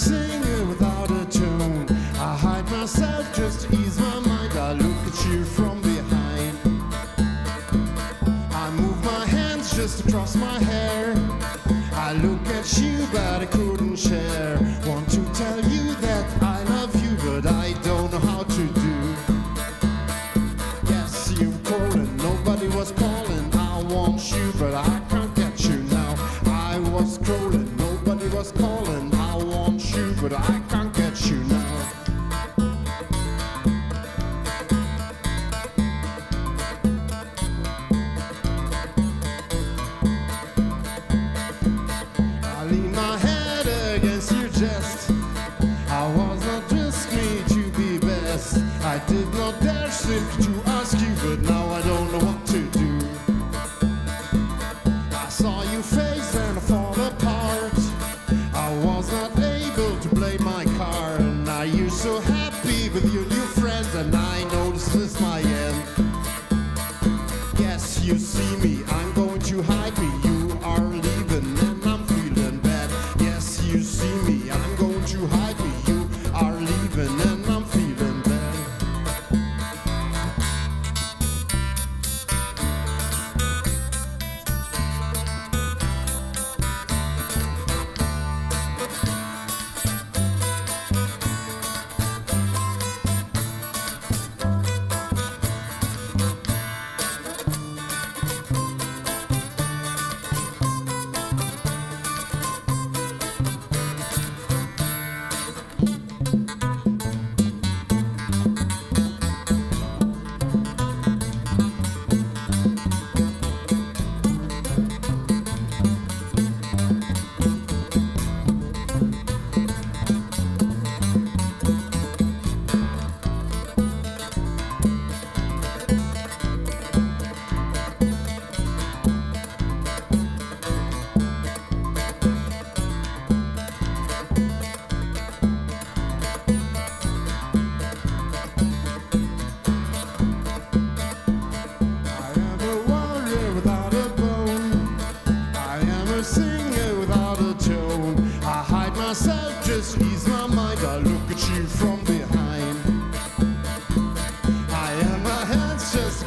singer without a tune. I hide myself just to ease my mind. I look at you from behind. I move my hands just across my hair. I look at you, but I couldn't share. Want to tell you that. Simply to ask you, but now I don't know what to do. I saw your face and I fall apart. I was not able to play my card. And now you're so happy with your new friends, and I know this is my end. Yes, you see me, I'm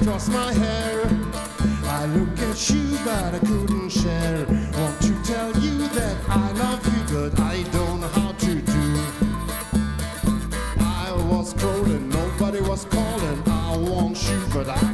across my hair. I look at you, but I couldn't share. Want to tell you that I love you, but I don't know how to do. I was crawling, nobody was calling. I want you, but I